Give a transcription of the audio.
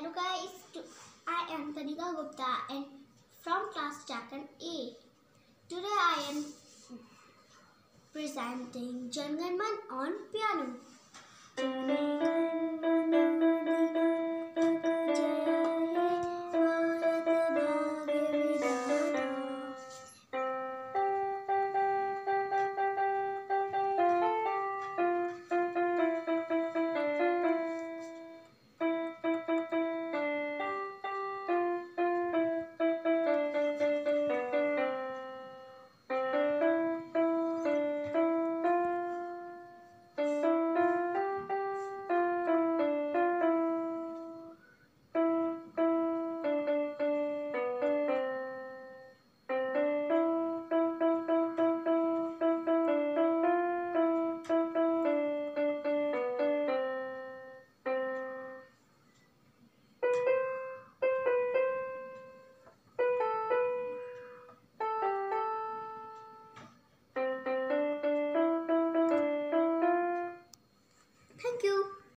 Hello guys, I am Tanika Gupta and from class Chakan A. Today I am presenting Jana Gana Mana on piano. Thank you.